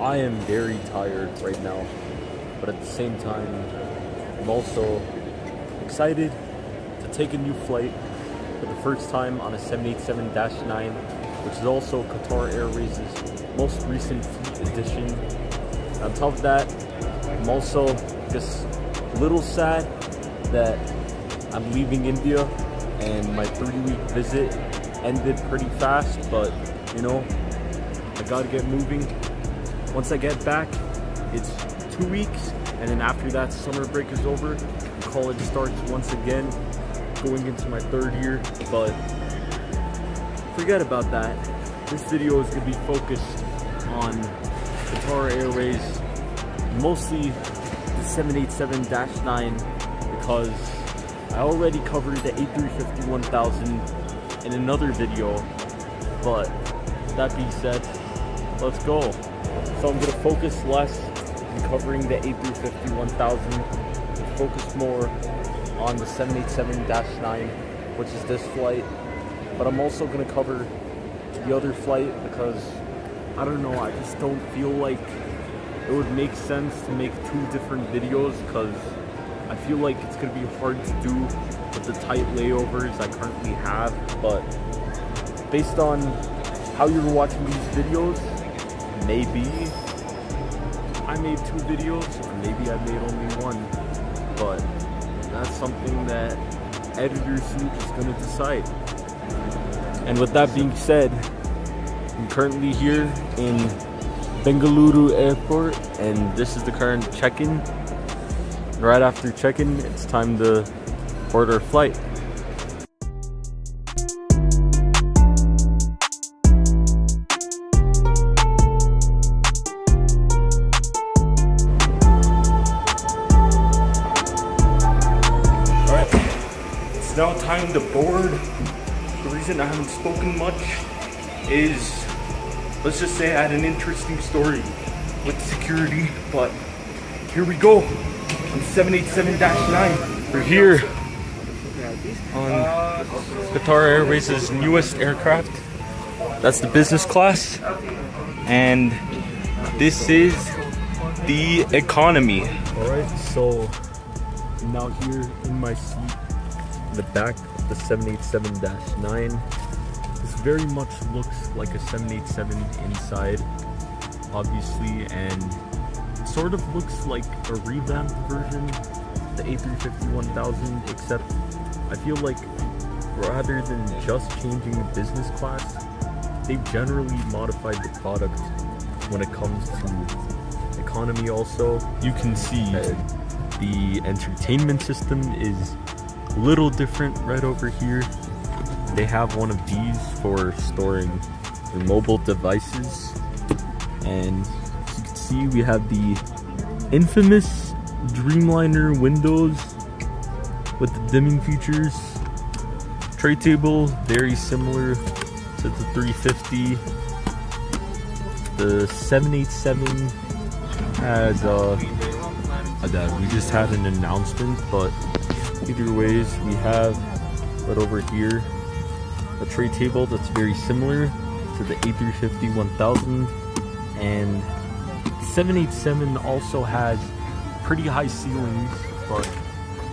I am very tired right now, but at the same time, I'm also excited to take a new flight for the first time on a 787-9, which is also Qatar Airways' most recent fleet edition. On top of that, I'm also just a little sad that I'm leaving India and my three-week visit ended pretty fast, but you know, I gotta get moving. Once I get back, it's two weeks, and then after that, summer break is over, college starts once again, going into my third year, but forget about that. This video is gonna be focused on Qatar Airways, mostly the 787-9, because I already covered the A350-1000 in another video, but that being said, let's go. So I'm gonna focus less on covering the A350-1000, and focus more on the 787-9, which is this flight. But I'm also gonna cover the other flight because I don't know, I just don't feel like it would make sense to make two different videos because I feel like it's gonna be hard to do with the tight layovers I currently have, but based on how you're watching these videos, maybe I made two videos, or maybe I made only one, but that's something that Editor is gonna decide. And with that being said, I'm currently here in Bengaluru Airport, and this is the current check-in. Right after check-in, it's time to board our flight. The reason I haven't spoken much is, let's just say I had an interesting story with security, but here we go on 787-9. We're here on uh, Qatar Airways' newest aircraft. That's the business class. And this is the economy. Alright, so now here in my seat the back of the 787-9. This very much looks like a 787 inside, obviously, and sort of looks like a revamped version the A350-1000, except I feel like rather than just changing the business class, they've generally modified the product when it comes to economy also. You can see uh, the entertainment system is little different right over here. They have one of these for storing your mobile devices. And you can see, we have the infamous Dreamliner windows with the dimming features. Tray table, very similar to the 350. The 787 has uh, that we just had an announcement, but either ways we have right over here a tray table that's very similar to the A350 1000 and 787 also has pretty high ceilings but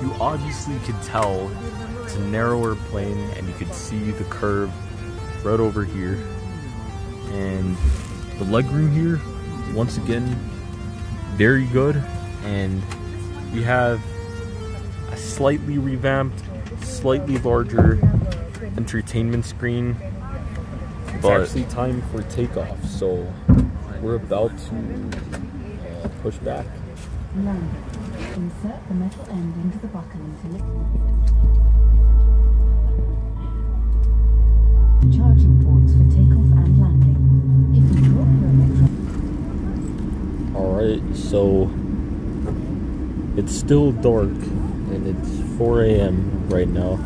you obviously could tell it's a narrower plane and you could see the curve right over here. And the legroom here once again very good. And we have slightly revamped slightly larger entertainment screen it's but actually time for takeoff so we're about to uh, push back Land. Insert the metal end into the buckle until it... Charging ports for takeoff and landing. If you drop your electron... Alright, so it's still dark and it's 4 a.m. right now.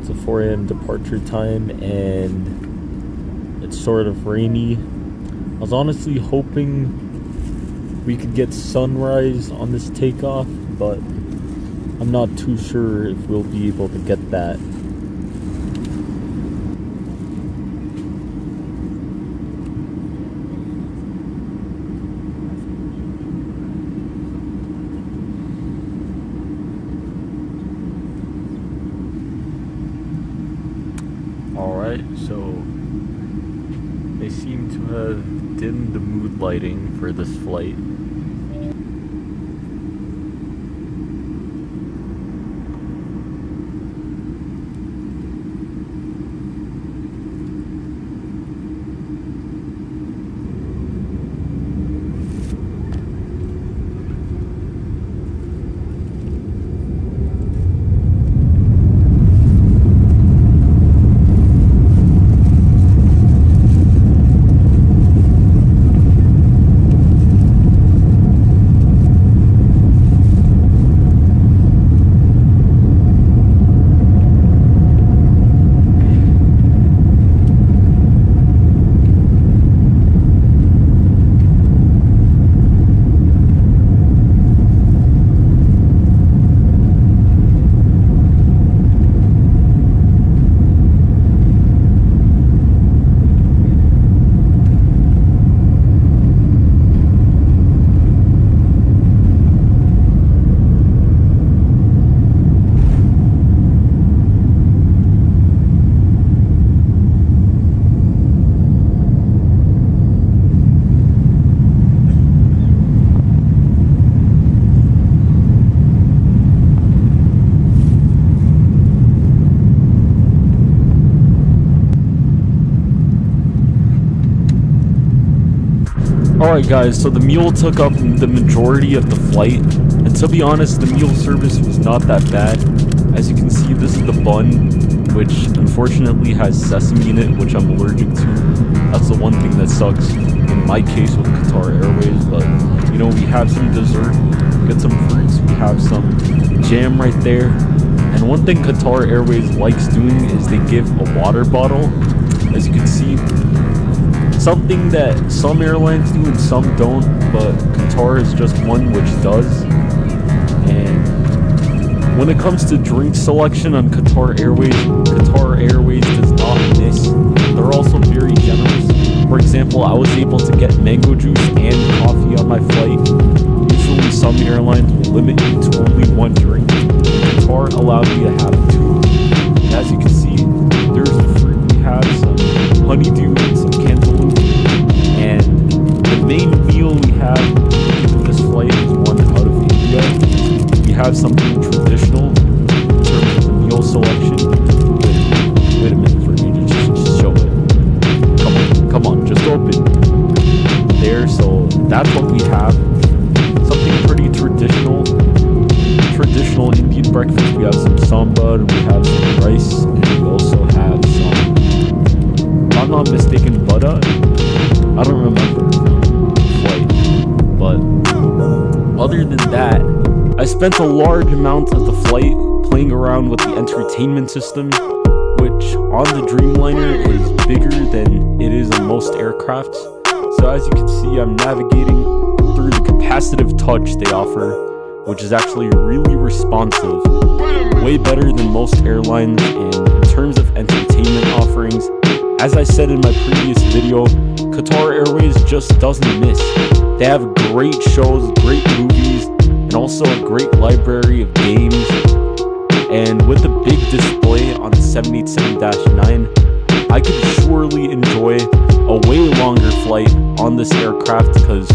It's a 4 a.m. departure time and it's sort of rainy. I was honestly hoping we could get sunrise on this takeoff, but I'm not too sure if we'll be able to get that. Alright, so they seem to have dimmed the mood lighting for this flight. Alright guys, so the mule took up the majority of the flight, and to be honest, the mule service was not that bad. As you can see, this is the bun, which unfortunately has sesame in it, which I'm allergic to. That's the one thing that sucks in my case with Qatar Airways, but you know, we have some dessert, get some fruits, we have some jam right there. And one thing Qatar Airways likes doing is they give a water bottle. As you can see, something that some airlines do and some don't, but Qatar is just one which does. And when it comes to drink selection on Qatar Airways, Qatar Airways does not miss. They're also very generous. For example, I was able to get mango juice and coffee on my flight. Usually some airlines will limit you to only one drink. Qatar allowed me to have two. As you can see, there's the fruit we have, some honeydew have something traditional of meal selection. Wait, wait a minute for me to just, just show it. Come on, come on, just open. There, so that's what we have. Something pretty traditional. Traditional Indian breakfast. We have some sambar, we have some rice, I spent a large amount of the flight playing around with the entertainment system, which on the Dreamliner is bigger than it is on most aircrafts. So as you can see, I'm navigating through the capacitive touch they offer, which is actually really responsive, way better than most airlines, and in terms of entertainment offerings, as I said in my previous video, Qatar Airways just doesn't miss. They have great shows, great movies, and also a great library of games. And with the big display on the 787-9, I could surely enjoy a way longer flight on this aircraft because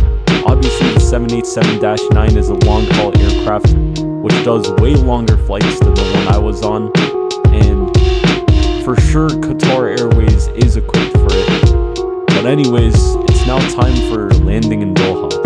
obviously the 787-9 is a long-haul aircraft which does way longer flights than the one I was on. And for sure Qatar Airways is equipped for it. But anyways, it's now time for landing in Doha.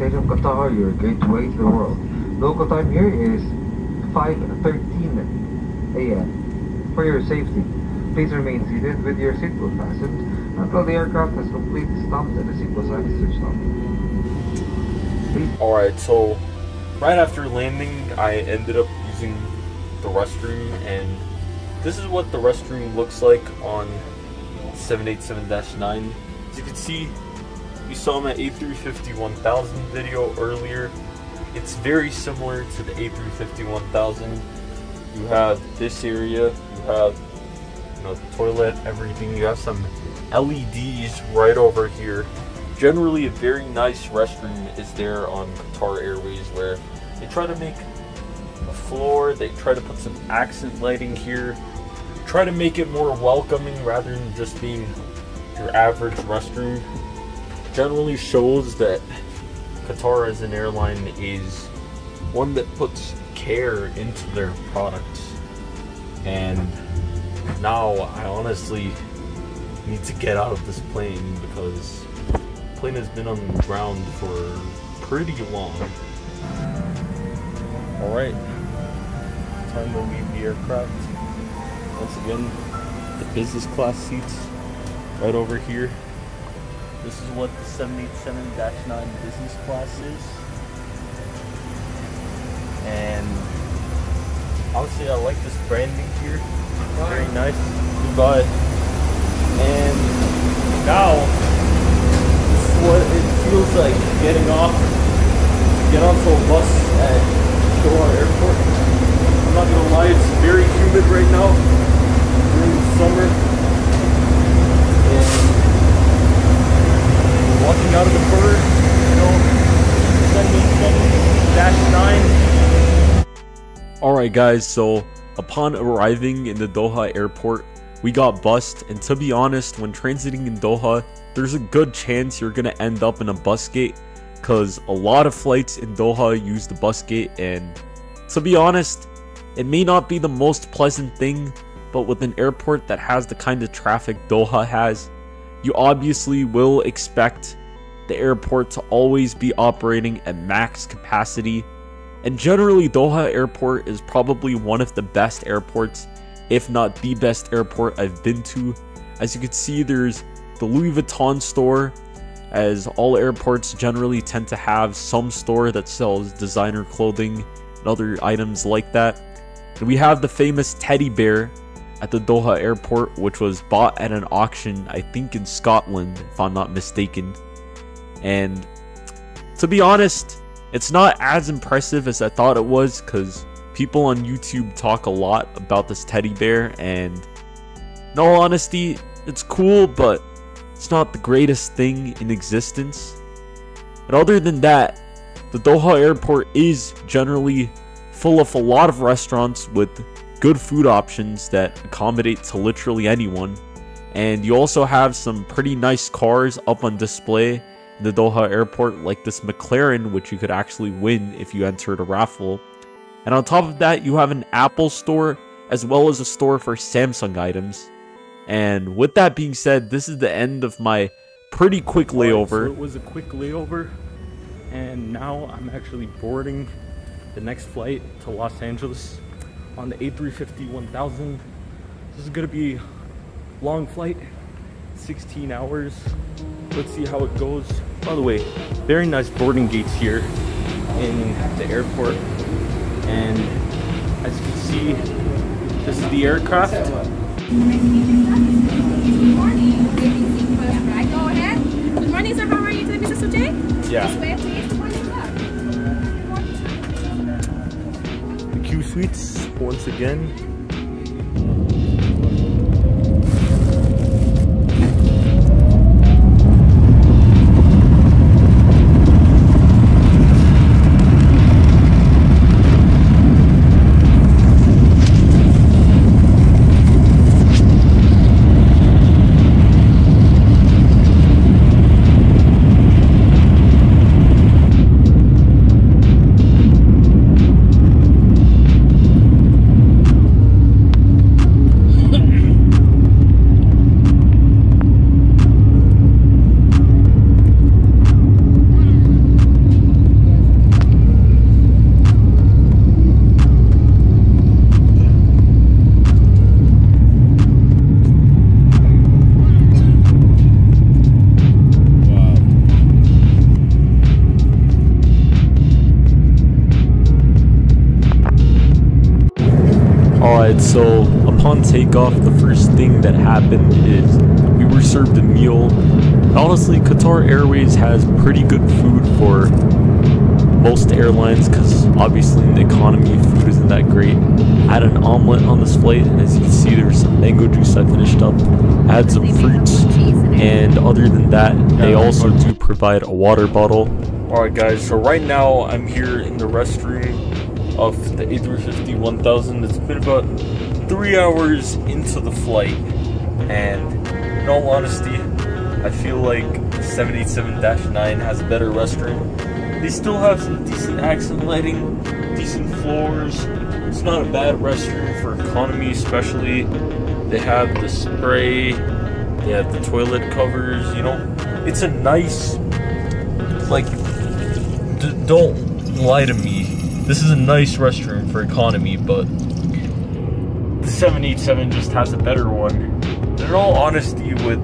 State of Qatar, your gateway to the world. Local time here is 5.13 a.m. For your safety, please remain seated with your seatbelt fastened until the aircraft has completely stopped and the seatbelt sign is switched. Alright, so right after landing, I ended up using the restroom, and this is what the restroom looks like on 787-9. As you can see, you saw my A350 1000 video earlier. It's very similar to the A350 1000. You have this area, you have you know, the toilet, everything. You have some LEDs right over here. Generally, a very nice restroom is there on Qatar Airways where they try to make a floor, they try to put some accent lighting here, try to make it more welcoming rather than just being your average restroom. Generally shows that Qatar as an airline is one that puts care into their products. And now I honestly need to get out of this plane because the plane has been on the ground for pretty long. Alright, time to leave the aircraft. Once again, the business class seats right over here. This is what the 787-9 business class is. And honestly, I like this branding here. Very nice. Goodbye. And now, this is what it feels like getting off, get onto a bus at Doha Airport. I'm not gonna lie, it's very humid right now during the summer. And walking out of the bird, you know, 787-9. Alright guys, so upon arriving in the Doha airport, we got bussed, and to be honest, when transiting in Doha, there's a good chance you're gonna end up in a bus gate, cause a lot of flights in Doha use the bus gate, and to be honest, it may not be the most pleasant thing, but with an airport that has the kind of traffic Doha has, you obviously will expect the airport to always be operating at max capacity. And generally, Doha Airport is probably one of the best airports, if not the best airport I've been to. As you can see, there's the Louis Vuitton store, as all airports generally tend to have some store that sells designer clothing and other items like that. And we have the famous teddy bear at the Doha airport, which was bought at an auction, I think in Scotland, if I'm not mistaken. And to be honest, it's not as impressive as I thought it was because people on YouTube talk a lot about this teddy bear, and in all honesty, it's cool, but it's not the greatest thing in existence. But other than that, the Doha airport is generally full of a lot of restaurants with good food options that accommodate to literally anyone. And you also have some pretty nice cars up on display the Doha airport, like this McLaren, which you could actually win if you entered a raffle. And on top of that, you have an Apple store as well as a store for Samsung items. And with that being said, this is the end of my pretty quick layover. so it was a quick layover, and now I'm actually boarding the next flight to Los Angeles on the A350 1000. This is gonna be a long flight, 16 hours. Let's see how it goes. By the way, very nice boarding gates here in the airport. And as you can see, this is the aircraft. Good morning, sir. How are you today. Sujay? Yeah. This way, please. Good morning, sir. The Q Suites, once again. Upon takeoff, the first thing that happened is we were served a meal. Honestly, Qatar Airways has pretty good food for most airlines because obviously in the economy food isn't that great. I had an omelet on this flight and as you can see there's some mango juice I finished up. I had some fruits and other than that they also do provide a water bottle. Alright guys, so right now I'm here in the restroom of the A350 1000. It's been about three hours into the flight and in all honesty I feel like the 787-9 has a better restroom they still have some decent accent lighting, decent floors. It's not a bad restroom for economy, especially. They have the spray, they have the toilet covers, you know. It's a nice, like, don't lie to me. This is a nice restroom for economy, but the 787 just has a better one. In all honesty, with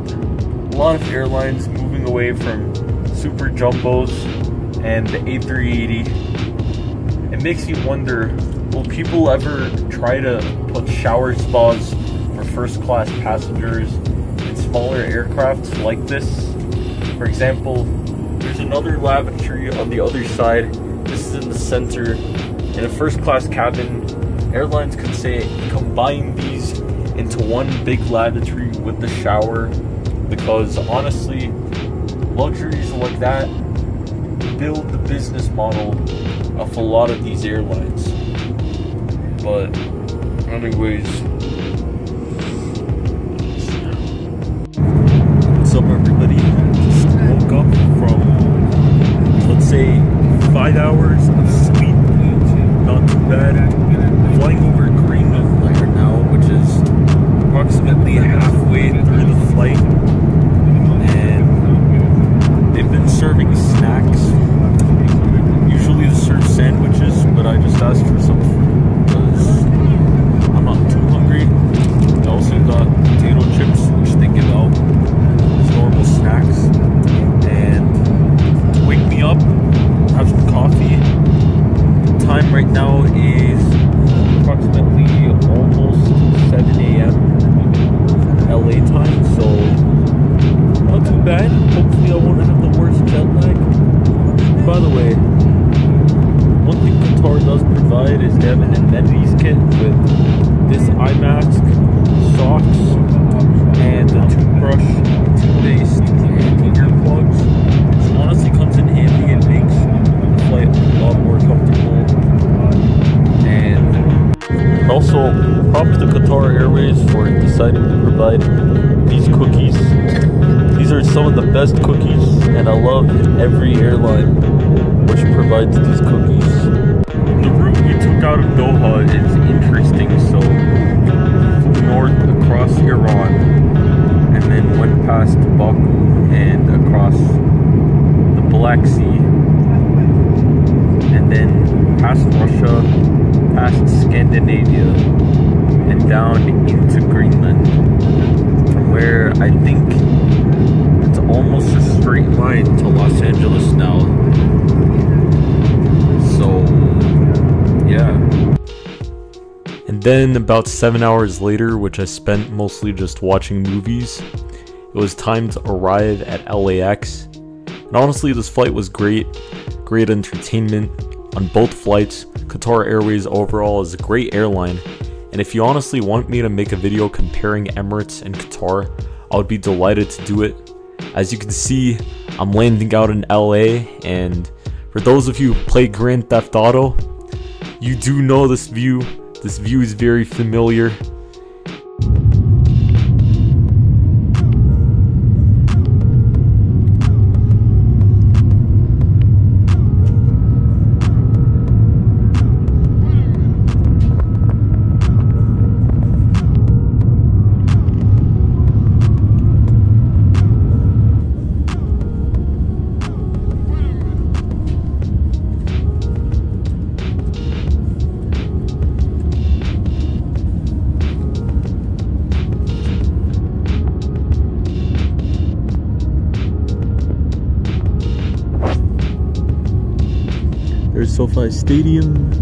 a lot of airlines moving away from super jumbos and the A380. It makes me wonder, will people ever try to put shower spas for first class passengers in smaller aircrafts like this? For example, there's another lavatory on the other side. This is in the center. In a first class cabin, airlines could say combine these into one big lavatory with the shower because honestly, luxuries like that build the business model of a lot of these airlines. But, anyways. For deciding to provide these cookies. These are some of the best cookies, and I love every airline which provides these cookies. The route we took out of Doha is interesting, so north across Iran and then went past Baku and across the Black Sea and then past Russia, past Scandinavia and down into Greenland from where I think it's almost a straight line to Los Angeles now so, yeah. And then about seven hours later, which I spent mostly just watching movies, it was time to arrive at LAX. And honestly, this flight was great. Great entertainment on both flights. Qatar Airways overall is a great airline. And if you honestly want me to make a video comparing Emirates and Qatar, I would be delighted to do it. As you can see, I'm landing out in LA and for those of you who play Grand Theft Auto, you do know this view. This view is very familiar. SoFi Stadium.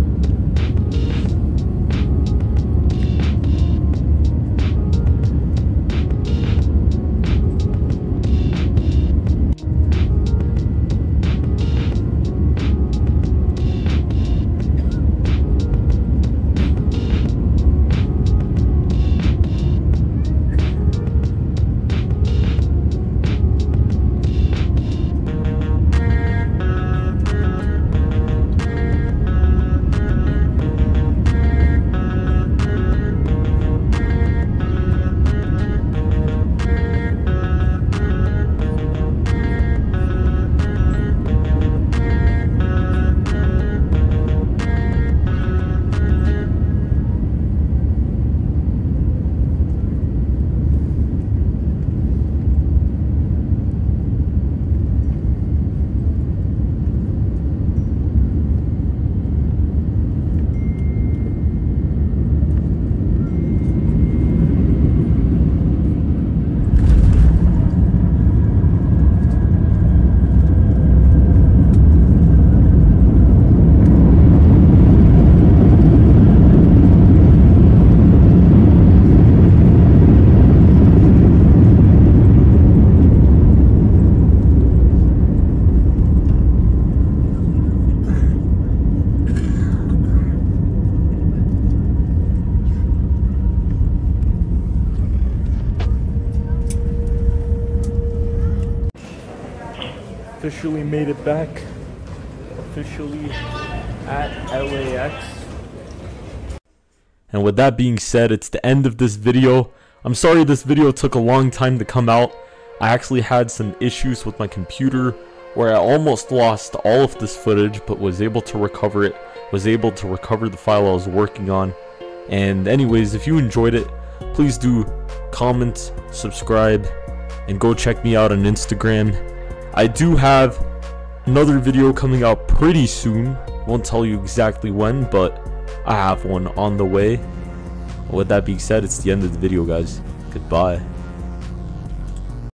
Officially made it back. Officially at LAX. And with that being said, it's the end of this video. I'm sorry this video took a long time to come out. I actually had some issues with my computer where I almost lost all of this footage but was able to recover it, was able to recover the file I was working on. And anyways, if you enjoyed it, please do comment, subscribe, and go check me out on Instagram. I do have another video coming out pretty soon. Won't tell you exactly when, but I have one on the way. With that being said, it's the end of the video, guys. Goodbye.